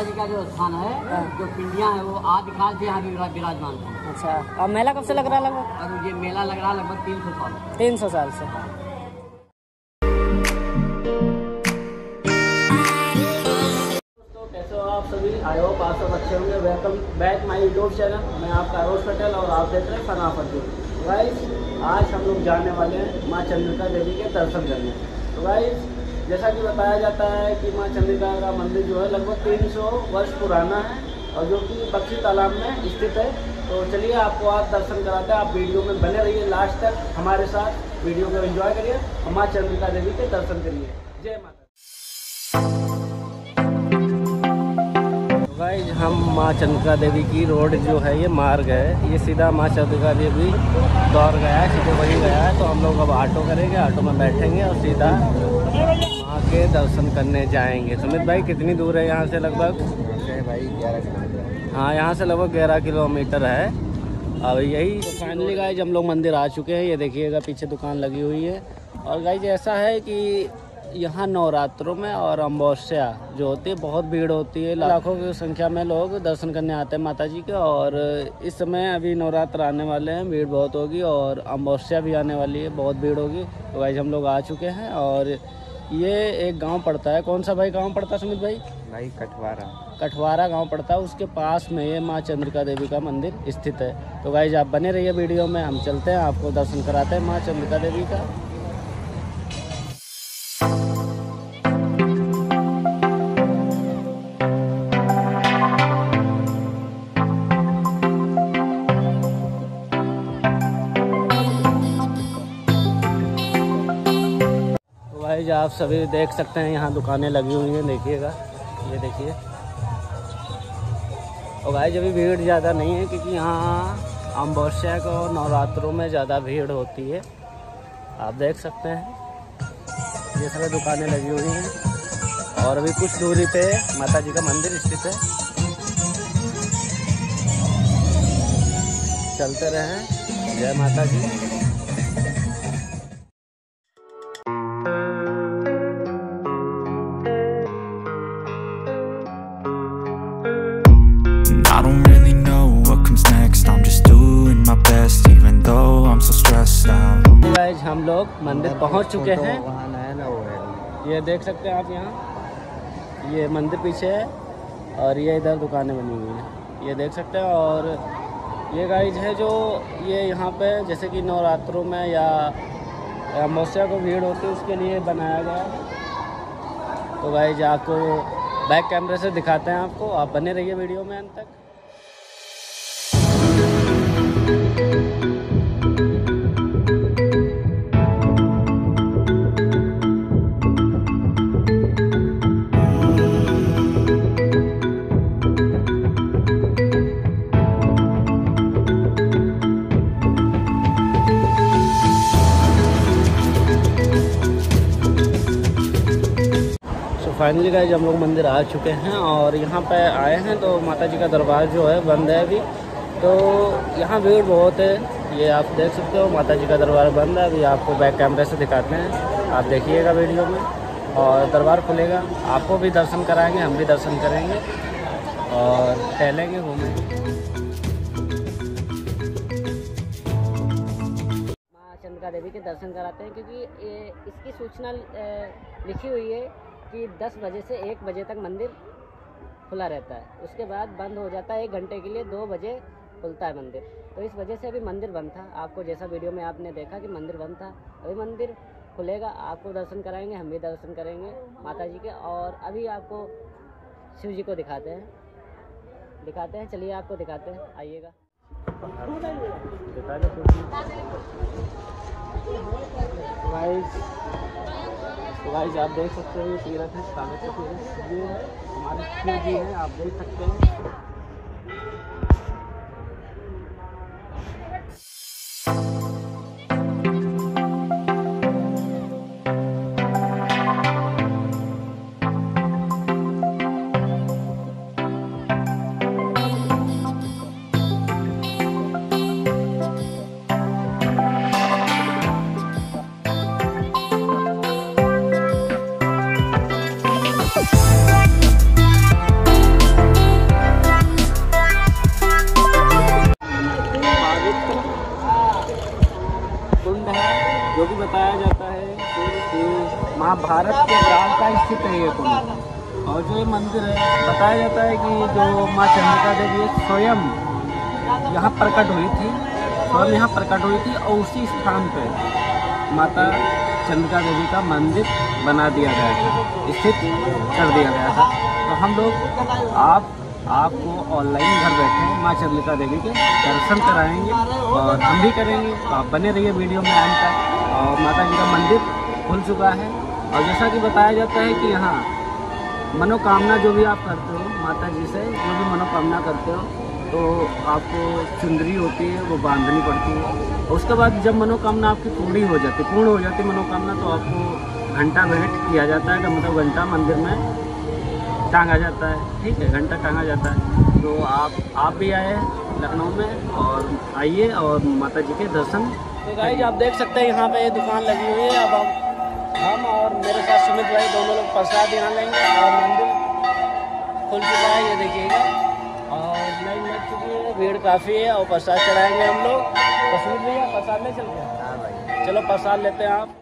माता जी का जो स्थान है हाँ। जो पिंडियाँ है वो आदिकाल से यहाँ विराजमान है। अच्छा। और मेला कब से लग रहा है लगभग? और ये मेला लग रहा है लगभग तीन सौ साल। तीन सौ साल से। दोस्तों कैसे हो आप सभी? आई होप आप सब अच्छे होंगे। Welcome back my YouTube channel मैं आपका रोज पटेल और आप देख रहे हैं फनाफत गाइस आज हम लोग जाने वाले हैं माँ चंद्रिका देवी के दर्शन करने। तो गाइस जैसा कि बताया जाता है कि माँ चंद्रिका का मंदिर जो है लगभग 300 वर्ष पुराना है और जो कि बक्सी तालाब में स्थित है। तो चलिए आपको आज दर्शन कराते हैं। आप वीडियो में बने रहिए लास्ट तक हमारे साथ। वीडियो को एंजॉय करिए और माँ चंद्रिका देवी के दर्शन करिए। जय माता तो गाइज़ हम माँ चंद्रिका देवी की रोड जो है, ये मार्ग है। ये सीधा माँ चंद्रिका देवी दौड़ गया है, सीधे वहीं गया है। तो हम लोग अब ऑटो करेंगे ऑटो में बैठेंगे और सीधा के दर्शन करने जाएँगे। सुमित भाई कितनी दूर है यहाँ से लगभग? भाई ग्यारह किलोमीटर हाँ। यहाँ से लगभग ग्यारह किलोमीटर है। अब यही तो फाइनली गाइज़ हम लोग मंदिर आ चुके हैं ये देखिएगा पीछे दुकान लगी हुई है। और गाइज़ ऐसा है कि यहाँ नवरात्रों में और अमावस्या जो होती है बहुत भीड़ होती है। लाखों की संख्या में लोग दर्शन करने आते हैं माता जी के। और इस समय अभी नवरात्र आने वाले हैं भीड़ बहुत होगी और अमावस्या भी आने वाली है बहुत भीड़ होगी। तो गाइज़ हम लोग आ चुके हैं और ये एक गाँव पड़ता है। कौन सा भाई गाँव पड़ता है सुमित भाई? भाई कठवारा। कठवारा गाँव पड़ता है। उसके पास में ये माँ चंद्रिका देवी का मंदिर स्थित है। तो गाइज़ आप बने रहिए वीडियो में। हम चलते हैं आपको दर्शन कराते हैं माँ चंद्रिका देवी का। आप सभी देख सकते हैं, यहाँ दुकानें लगी हुई हैं, देखिएगा। ये देखिए। और गाइज़ अभी भीड़ ज़्यादा नहीं है, क्योंकि यहाँ अमावस्या को नवरात्रों में ज़्यादा भीड़ होती है, आप देख सकते हैं। ये सारी दुकानें लगी हुई हैं। और अभी कुछ दूरी पे माता जी का मंदिर स्थित है। चलते रहें जय माता जी मंदिर पहुँच चुके हैं। है। ये देख सकते हैं आप यहाँ। ये मंदिर पीछे है और ये इधर दुकानें बनी हुई हैं। ये देख सकते हैं और ये गाइज़ है जो ये यहाँ पे जैसे कि नवरात्रों में या अमावस्या को भीड़ होती है उसके लिए बनाया गया है। तो गाइज़ आपको बैक कैमरे से दिखाते हैं आपको। आप बने रहिए वीडियो में अंत तक। फाइनली गाइज़ हम लोग मंदिर आ चुके हैं और यहाँ पे आए हैं तो माता जी का दरबार जो है बंद है अभी। तो यहाँ भीड़ बहुत है, ये आप देख सकते हो माता जी का दरबार बंद है। अभी आपको बैक कैमरे से दिखाते हैं। आप देखिएगा वीडियो में और दरबार खुलेगा। आपको भी दर्शन कराएँगे, हम भी दर्शन करेंगे और टहलेंगे, घूमेंगे। चंद्रिका देवी के दर्शन कराते हैं, क्योंकि ये इसकी सूचना लिखी हुई है कि 10 बजे से 1 बजे तक मंदिर खुला रहता है। उसके बाद बंद हो जाता है एक घंटे के लिए, दो बजे खुलता है मंदिर। तो इस वजह से अभी मंदिर बंद था। आपको जैसा वीडियो में आपने देखा कि मंदिर बंद था। अभी मंदिर खुलेगा, आपको दर्शन कराएँगे, हम भी दर्शन करेंगे माता जी के। और अभी आपको शिव जी को दिखाते हैं। दिखाते हैं, चलिए आपको दिखाते हैं। आइएगा। गाइस तो भाई आप देख सकते हो, ये तीरथ है का तीरथ ये है हमारे जी हैं, आप देख सकते हैं। कुंड है, जो कि बताया जाता है कि महाभारत के ग्राम का स्थित है ये कुंड और जो ये मंदिर है, बताया जाता है कि जो माँ चंद्रिका देवी स्वयं यहाँ प्रकट हुई थी, स्वयं यहाँ प्रकट हुई थी, और उसी स्थान पर माता चंद्रिका देवी का मंदिर बना दिया गया था, स्थित कर दिया गया था। तो हम लोग आप आपको ऑनलाइन घर बैठे माँ चंद्रिका देवी के दर्शन कराएँगे और हम भी करेंगे। तो आप बने रहिए वीडियो में अंत तक। और माता जी का मंदिर खुल चुका है। और जैसा कि बताया जाता है कि यहाँ मनोकामना जो भी आप करते हो, माता जी से जो भी मनोकामना करते हो तो आपको चुंदरी होती है, वो बांधनी पड़ती है। उसके बाद जब मनोकामना आपकी पूरी हो जाती, पूर्ण हो जाती मनोकामना तो आपको घंटा भेंट किया जाता है मतलब घंटा मंदिर में। टांगा जाता है ठीक है घंटा टांगा जाता है। तो आप आप भी आए लखनऊ में और आइए और माता जी के दर्शन तो गाइज़ आप देख सकते हैं यहाँ पे ये दुकान लगी हुई है। अब हम हम और मेरे साथ सुमित भाई दोनों लोग प्रसाद यहाँ लेंगे और मंदिर खुल चुका है ये देखिएगा। और लाइन लग चुकी है भीड़ काफ़ी है और प्रसाद चढ़ाएँगे हम लोग। तो सुमित भैया प्रसाद ले चलते हैं। हाँ भाई। चलो प्रसाद लेते हैं आप।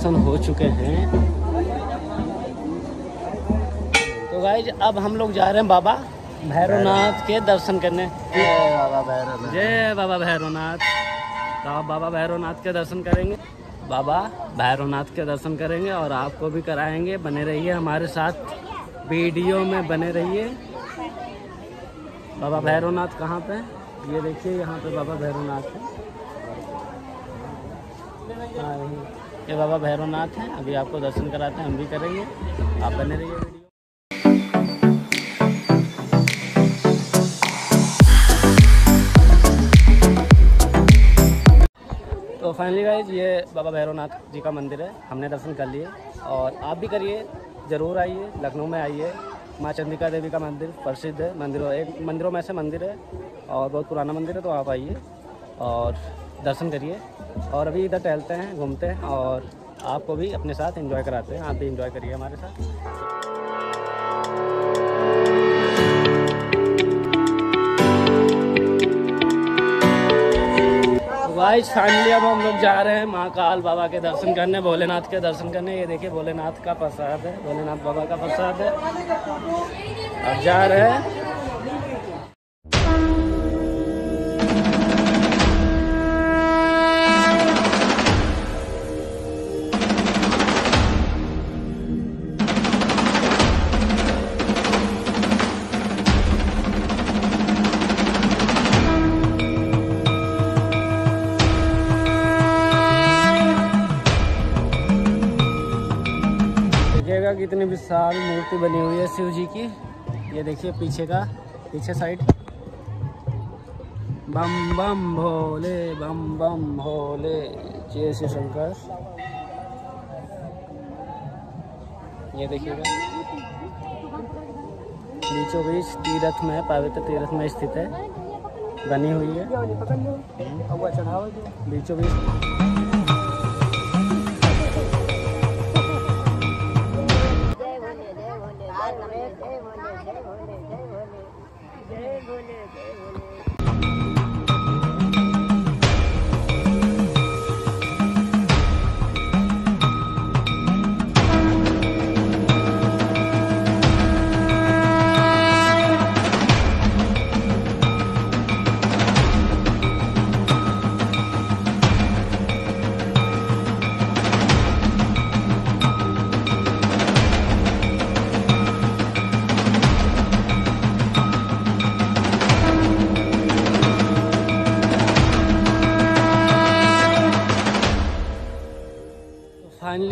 दर्शन हो चुके हैं। तो गाइस अब हम लोग जा रहे हैं बाबा भैरवनाथ के दर्शन करने। जय बाबा भैरवनाथ। जय बाबा भैरवनाथ। तो आप बाबा भैरवनाथ के दर्शन करेंगे। बाबा भैरवनाथ के दर्शन करेंगे और आपको भी कराएँगे। बने रहिए हमारे साथ। वीडियो में बने रहिए। बाबा भैरवनाथ कहाँ पे? ये देखिए यहाँ पे बाबा भैरवनाथ है। हाँ। ये बाबा भैरवनाथ हैं। अभी आपको दर्शन कराते हैं, हम भी करेंगे। आप बने रहिए वीडियो। तो फाइनली गाइज़ ये बाबा भैरवनाथ जी का मंदिर है। हमने दर्शन कर लिए। और आप भी करिए। ज़रूर आइए। लखनऊ में आइए। माँ चंद्रिका देवी का मंदिर प्रसिद्ध है। मंदिरों एक मंदिरों में से मंदिर है। और बहुत पुराना मंदिर है तो आप आइए। और दर्शन करिए। और अभी इधर टहलते हैं, घूमते हैं और आपको भी अपने साथ एंजॉय कराते हैं। आप भी एंजॉय करिए हमारे साथ। गाइस फाइनली अब हम लोग जा रहे हैं महाकाल बाबा के दर्शन करने, भोलेनाथ के दर्शन करने। ये देखिए, भोलेनाथ का प्रसाद है, भोलेनाथ बाबा का प्रसाद है। अब जा रहे हैं। विशाल मूर्ति बनी हुई है शिव जी की। ये देखिए पीछे का पीछे साइड। बम बम भोले बम बम भोले जय श्री शंकर। ये देखिएगा। बीचों बीच तीर्थ में पवित्र तीर्थ में स्थित है। बनी हुई है। बीचों बीच।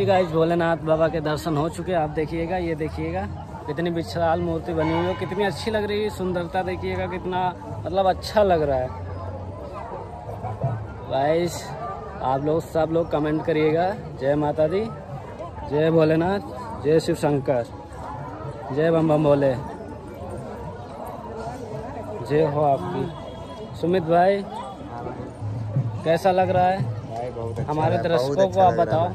गाइस भोलेनाथ बाबा के दर्शन हो चुके हैं। आप देखिएगा ये देखिएगा। कितनी विशाल मूर्ति बनी हुई है कितनी अच्छी लग रही है। सुंदरता देखिएगा कितना मतलब अच्छा लग रहा है। गाइस आप लोग सब लोग कमेंट करिएगा। जय माता दी। जय भोलेनाथ। जय शिव शंकर। जय बम बम भोले जय हो आपकी। सुमित भाई कैसा लग रहा है? भाई बहुत अच्छा हमारे दर्शकों को अच्छा आप बताओ।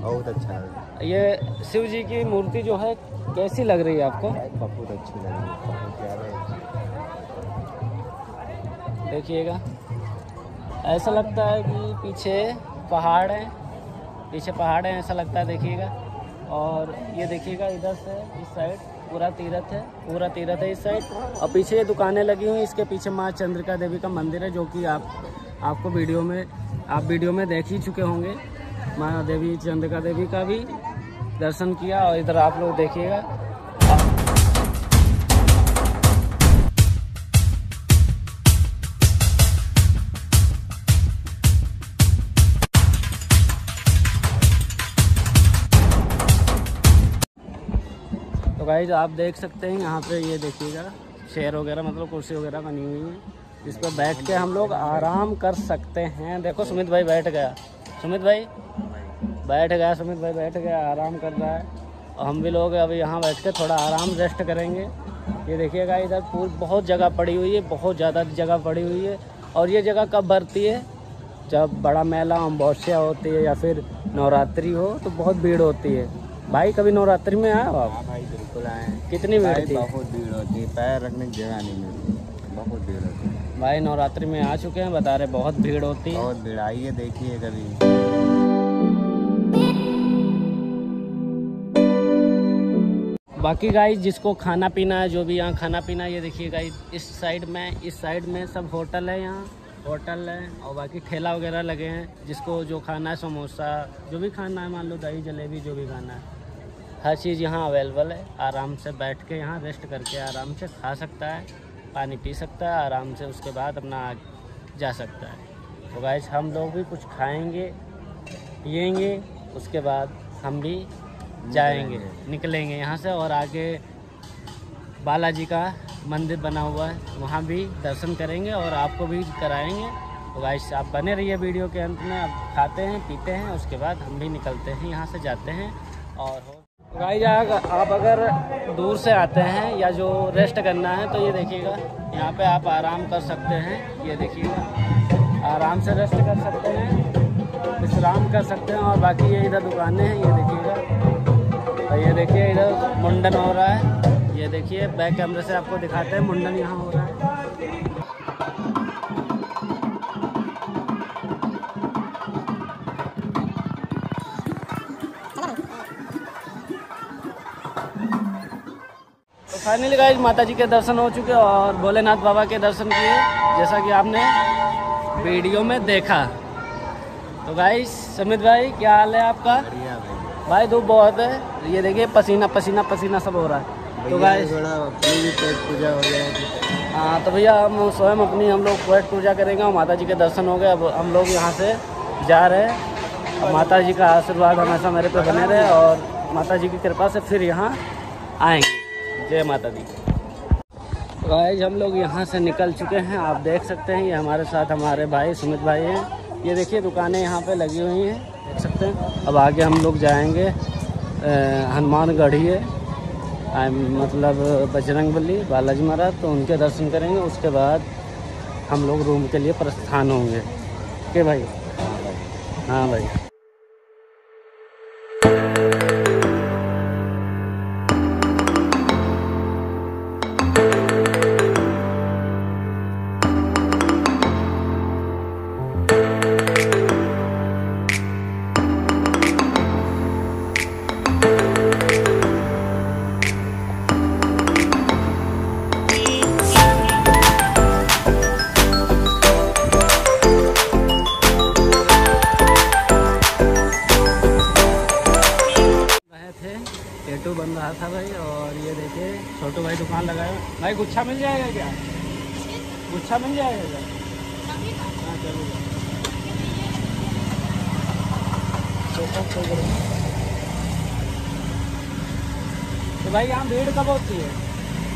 बहुत अच्छा लग रहा है। ये शिव जी की मूर्ति जो है कैसी लग रही है आपको? बहुत अच्छी लग रही है। देखिएगा। ऐसा लगता है कि पीछे पहाड़ है पीछे पहाड़ है ऐसा लगता है देखिएगा। और ये देखिएगा इधर से इस साइड पूरा तीरथ है पूरा तीरथ है इस साइड। और पीछे ये दुकानें लगी हुई हैं इसके पीछे माँ चंद्रिका देवी का मंदिर है जो कि आप आपको वीडियो में आप वीडियो में देख ही चुके होंगे। माँ देवी चंद्रिका देवी का भी दर्शन किया और इधर आप लोग देखिएगा। तो गाइज़ आप देख सकते हैं, यहाँ पे ये देखिएगा चेयर वगैरह मतलब कुर्सी वगैरह बनी हुई है। इस पर बैठ के हम लोग आराम कर सकते हैं। देखो, सुमित भाई बैठ गया। सुमित भाई? बैठ गया सुमित भाई बैठ गया आराम कर रहा है। और हम भी लोग अब यहाँ बैठ के थोड़ा आराम रेस्ट करेंगे। ये देखिएगा इधर पूरी बहुत जगह पड़ी हुई है बहुत ज़्यादा जगह पड़ी हुई है। और ये जगह कब भरती है? जब बड़ा मेला अमावस्या होती है या फिर नवरात्रि हो तो बहुत भीड़ होती है। भाई कभी नवरात्रि में आए हो आप? हाँ भाई बिल्कुल आए हैं। कितनी भीड़ थी? बहुत भीड़ होती है पैर रखने की जगह नहीं मिलती। बहुत भीड़ होती है। भाई नवरात्रि में आ चुके हैं बता रहे बहुत भीड़ होती है। बहुत भीड़ आइए देखिए कभी। बाकी गाइस जिसको खाना पीना है जो भी यहाँ खाना पीना है ये देखिए गाइस इस साइड में इस साइड में सब होटल है यहाँ। होटल है और बाकी ठेला वगैरह लगे हैं। जिसको जो खाना है समोसा जो भी खाना है मान लो दही जलेबी जो भी खाना है। हर चीज़ यहाँ अवेलेबल है। आराम से बैठ के यहाँ रेस्ट करके आराम से खा सकता है। पानी पी सकता है आराम से उसके बाद अपना जा सकता है। तो गाइस हम लोग भी कुछ खाएँगे पिएँगे उसके बाद हम भी जाएँगे निकलेंगे। यहाँ से और आगे बालाजी का मंदिर बना हुआ है वहाँ भी दर्शन करेंगे और आपको भी कराएँगे। तो गाइस आप बने रहिए वीडियो के अंत में आप खाते हैं पीते हैं उसके बाद हम भी निकलते हैं यहाँ से जाते हैं और गाइस आप अगर दूर से आते हैं या जो रेस्ट करना है तो ये देखिएगा, यहाँ पे आप आराम कर सकते हैं, ये देखिएगा। आराम से रेस्ट कर सकते हैं, विश्राम कर सकते हैं, और बाकी ये इधर दुकानें हैं, ये देखिएगा। और ये देखिए, इधर मुंडन हो रहा है, ये देखिए, बैक कैमरे से आपको दिखाते हैं, मुंडन यहाँ हो रहा है। फाइनली गाइज़ माता जी के दर्शन हो चुके और भोलेनाथ बाबा के दर्शन किए जैसा कि आपने वीडियो में देखा। तो गाइज़ समित भाई क्या हाल है आपका? भाई। भाई धूप बहुत है। ये देखिए पसीना पसीना पसीना सब हो रहा है। तो भैया पूजा हो जाएगी हाँ। तो भैया हम स्वयं अपनी हम लोग पेट पूजा करेंगे और माता जी के दर्शन हो गए। अब हम लोग यहाँ से जा रहे हैं। और माता जी का आशीर्वाद हमेशा मेरे पे बने रहे और माता जी की कृपा से फिर यहाँ आएँगे। जय माता दी। गाइज़ हम लोग यहाँ से निकल चुके हैं। आप देख सकते हैं, ये हमारे साथ हमारे भाई सुमित भाई हैं। ये देखिए, दुकानें यहाँ पे लगी हुई हैं। देख सकते हैं। अब आगे हम लोग जाएँगे हनुमानगढ़ी है। मतलब बजरंग बली बालाजी महाराज तो उनके दर्शन करेंगे। उसके बाद हम लोग रूम के लिए प्रस्थान होंगे। के भाई? हाँ भाई। रहे था भाई, और ये देखिए, छोटू भाई दुकान लगाए। भाई, गुच्छा मिल जाएगा क्या? गुच्छा मिल जाएगा क्या? हाँ तो भाई, यहाँ भीड़ कब होती है?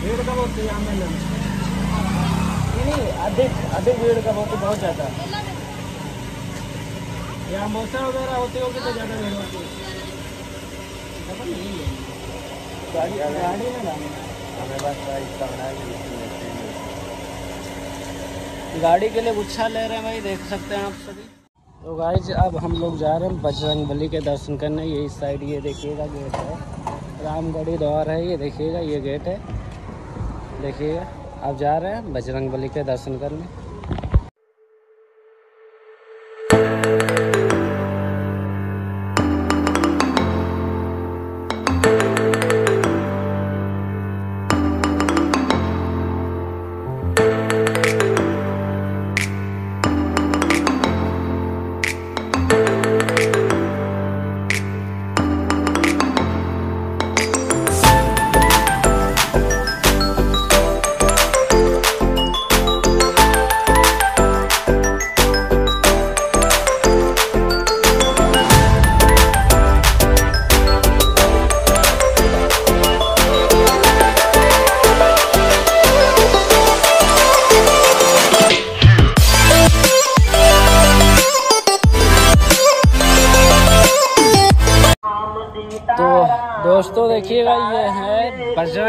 भीड़ कब होती है यहाँ मेले में? नहीं अधिक अधिक भीड़ कब होती बहुत ज़्यादा। यहाँ मौसम वगैरह होती होगी तो ज़्यादा भीड़ होती है। गाड़ी के लिए गुच्छा ले रहे हैं भाई, देख सकते हैं आप सभी। तो गाइज़ अब हम लोग जा रहे हैं बजरंग बली के दर्शन करने। ये इस साइड ये देखिएगा गेट है। रामगढ़ी द्वार है, ये देखिएगा, ये गेट है। देखिएगा अब जा रहे हैं बजरंग बली के दर्शन करने।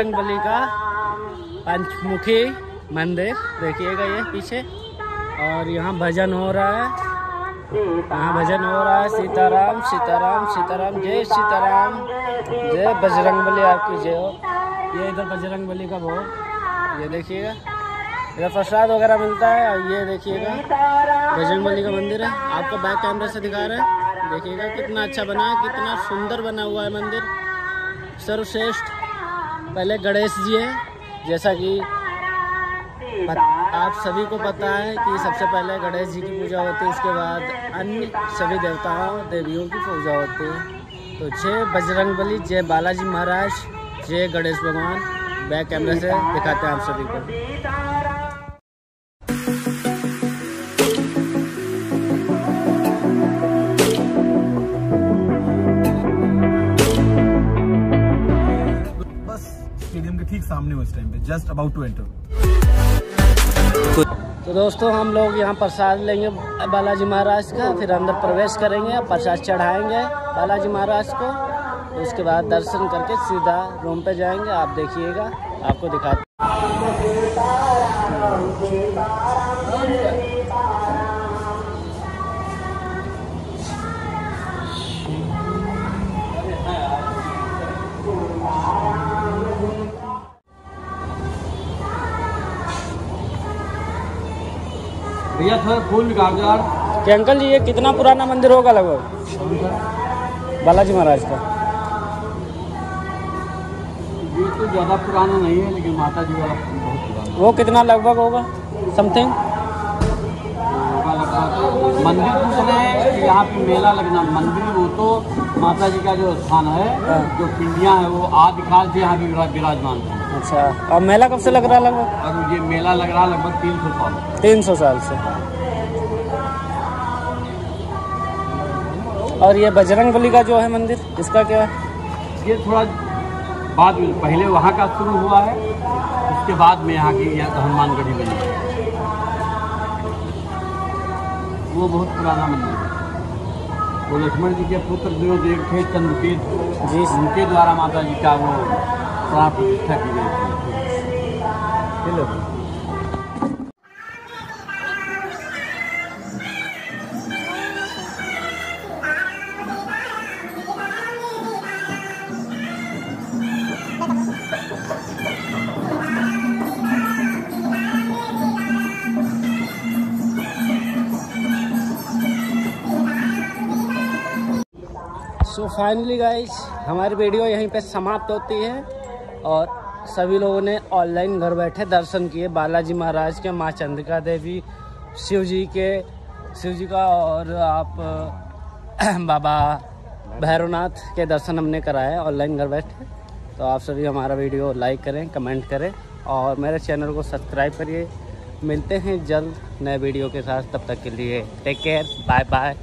बजरंग बली का पंचमुखी मंदिर। देखिएगा ये पीछे। और यहाँ भजन हो रहा है। यहाँ भजन हो रहा है। सीताराम सीताराम सीताराम। जय सीताराम। जय बजरंग बली आपकी जय हो। ये इधर बजरंग बली का भोग। ये देखिएगा। इधर प्रसाद वगैरह मिलता है। और ये देखिएगा। बजरंग बली का मंदिर है। आपको बैक कैमरे से दिखा रहे हैं। देखिएगा कितना अच्छा बना है। कितना सुंदर बना हुआ है मंदिर। सर्वश्रेष्ठ। पहले गणेश जी हैं, जैसा कि आप सभी को पता है कि सबसे पहले गणेश जी की पूजा होती है, उसके बाद अन्य सभी देवताओं, देवियों की पूजा होती है। तो जय बजरंग बली, जय बालाजी महाराज, जय गणेश भगवान। बैक कैमरे से दिखाते हैं आप सभी को। सामने उस टाइम पे जस्ट अबाउट टू एंटर तो दोस्तों, हम लोग यहाँ प्रसाद लेंगे बालाजी महाराज का, फिर अंदर प्रवेश करेंगे प्रसाद चढ़ाएँगे बालाजी महाराज को, उसके बाद दर्शन करके सीधा रूम पे जाएँगे, आप देखिएगा, आपको दिखाते भैया थोड़ा फूल यार कि अंकल जी ये कितना पुराना मंदिर होगा लगभग? बालाजी महाराज का। ये तो ज़्यादा पुराना नहीं है लेकिन माता जी वाला बहुत पुराना वो कितना लगभग होगा? समथिंग मंदिर दूसरे है यहाँ पे मेला लगना मंदिर वो तो माता जी का जो स्थान है हाँ। जो पिंडियाँ है वो आदिकाल से यहाँ भी विराजमान है। अच्छा और मेला कब से लग रहा है लगभग? ये मेला लग रहा है लगभग तीन सौ साल। तीन सौ साल से। और ये बजरंग बली का जो है मंदिर इसका क्या है? ये थोड़ा बाद में पहले वहाँ का शुरू हुआ है उसके बाद में यहाँ की यह हनुमानगढ़ी बनी है। वो बहुत पुराना मंदिर है। वो लक्ष्मण जी के पुत्र जो देव थे चंद्रकेत। जी। उनके द्वारा माता जी का वो सो फाइनली गाइस हमारी वीडियो यहीं पे समाप्त होती है। और सभी लोगों ने ऑनलाइन घर बैठे दर्शन किए। बालाजी महाराज के, माँ चंद्रिका देवी शिव जी के शिव जी का और आप, बाबा भैरवनाथ के दर्शन हमने कराए ऑनलाइन घर बैठे। तो आप सभी हमारा वीडियो लाइक करें, कमेंट करें और मेरे चैनल को सब्सक्राइब करिए। मिलते हैं जल्द नए वीडियो के साथ। तब तक के लिए टेक केयर बाय बाय